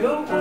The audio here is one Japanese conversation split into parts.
go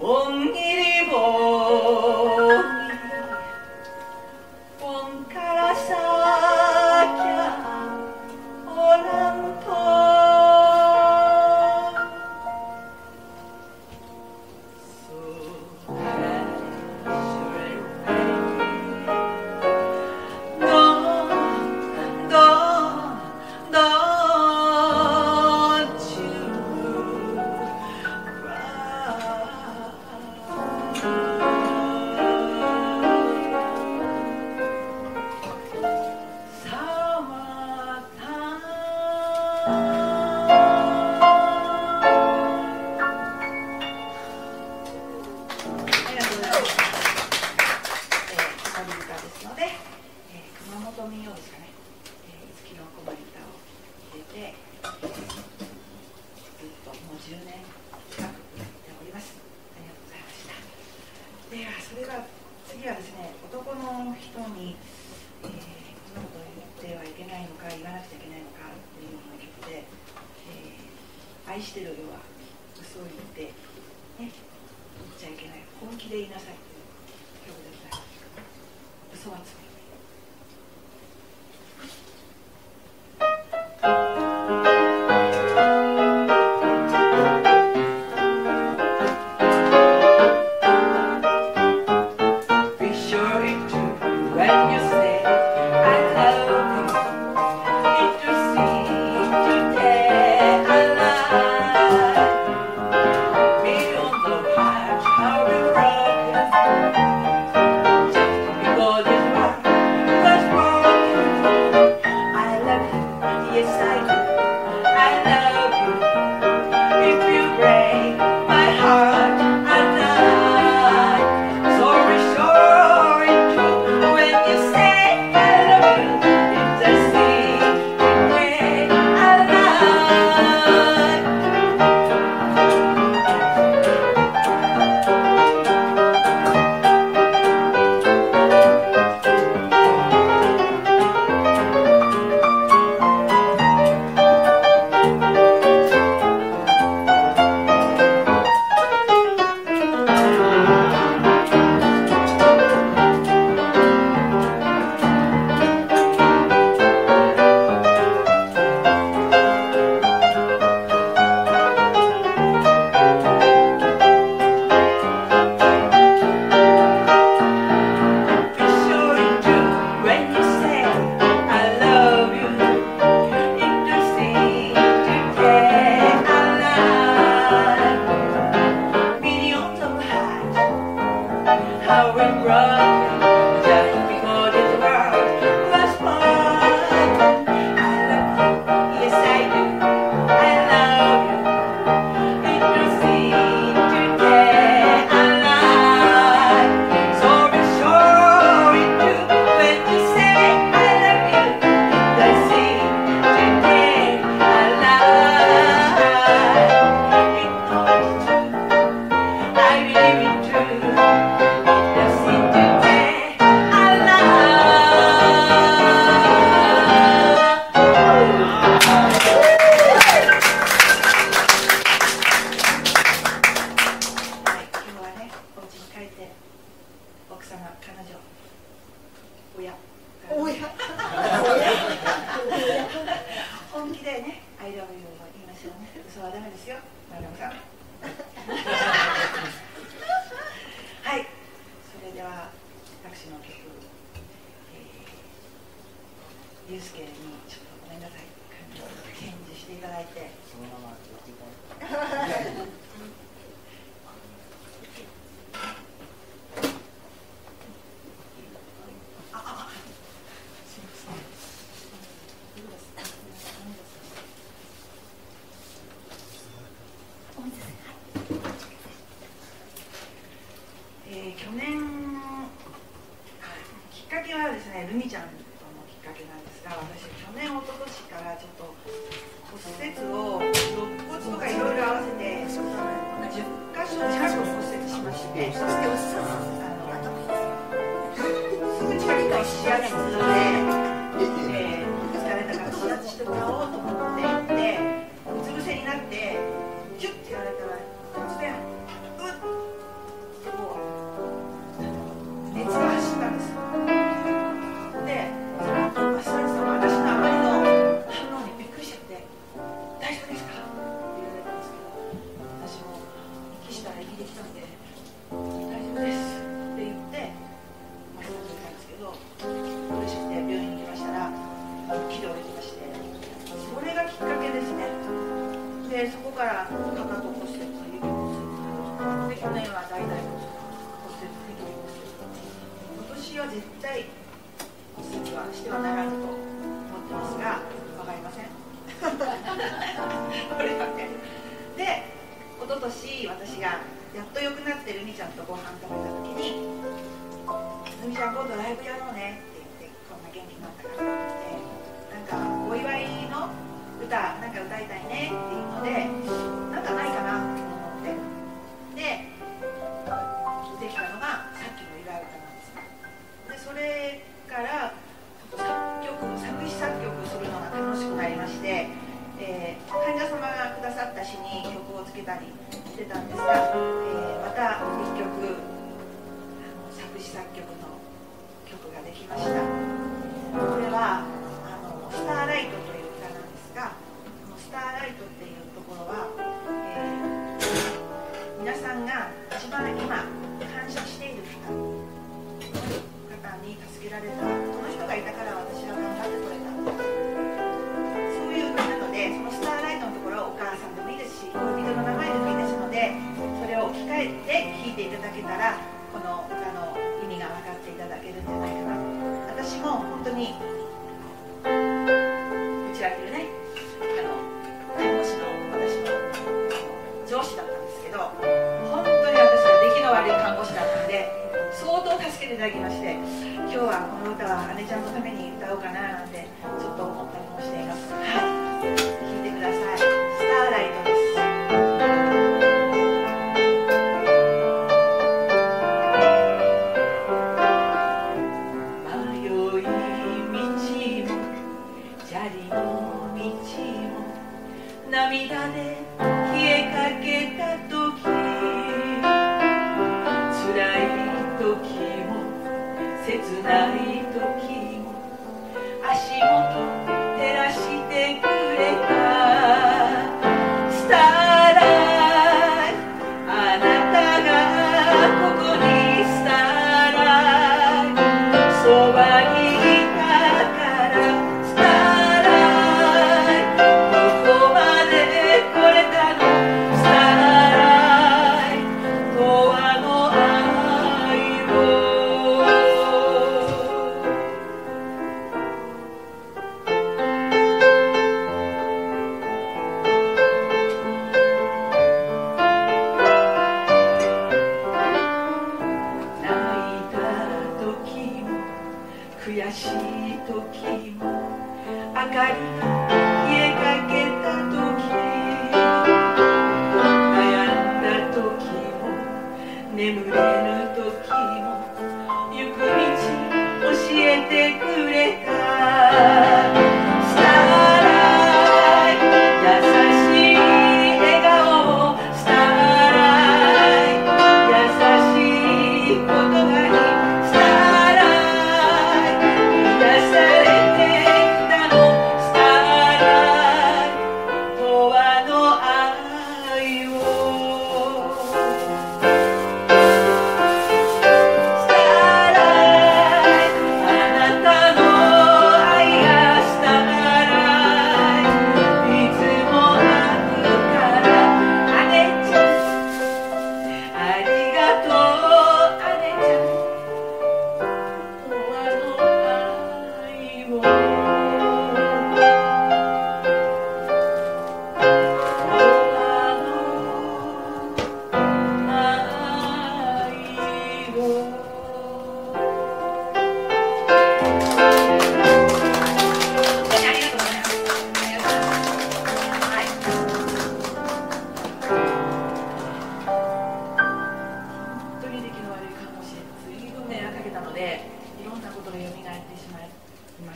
원기 ます。嘘はつ Okay. じゃあ今度ライブやろうねって言ってこんな元気になったからってなんかお祝いの歌なんか歌いたいねっていうのでなんかないかなって思ってでできたのがさっきの祝い歌なんですでそれから作曲作詞作曲するのが楽しくなりまして、えー、患者様がくださった詩に曲をつけたりしてたんですが、えー、また1曲作詞作曲曲ができました。これはあのスターライトという歌なんですがこのスターライトっていうところは、えー、皆さんが一番今感謝している人方に助けられたこの人がいたから私は頑張ってこれた。そういう歌なのでそのスターライトのところはお母さんでもいいですし恋人の名前でもいいですのでそれを置き換えて聴いていただけたらこの歌の意味が分かっていただけるんじゃないかな。私も本当にうちらにいるねあの看護師の私の上司だったんですけど本当に私は出来の悪い看護師だったんで相当助けていただきまして今日はこの歌は姉ちゃんのために歌おうかななんてちょっと思ったりもしています。はい。足元眠れぬ時も行く道教えてくれ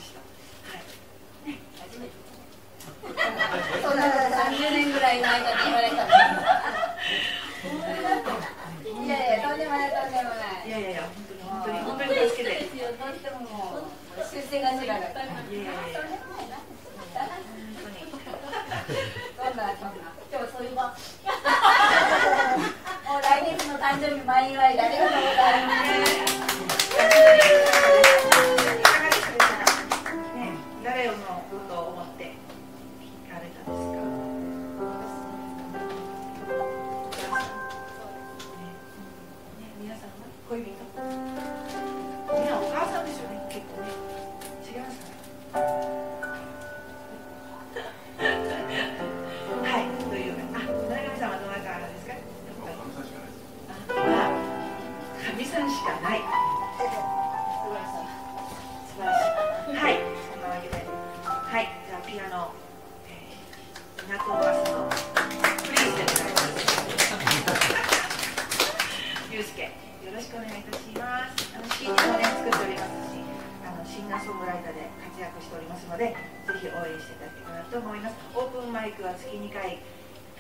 した。はい。ね、初めて。そんな30年ぐらいの間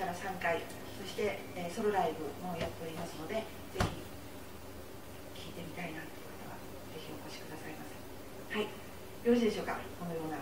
から3回そして、えー、ソロライブもやっておりますのでぜひ聴いてみたいなという方はぜひお越しくださいませ。はい。よろしいでしょうか？このような。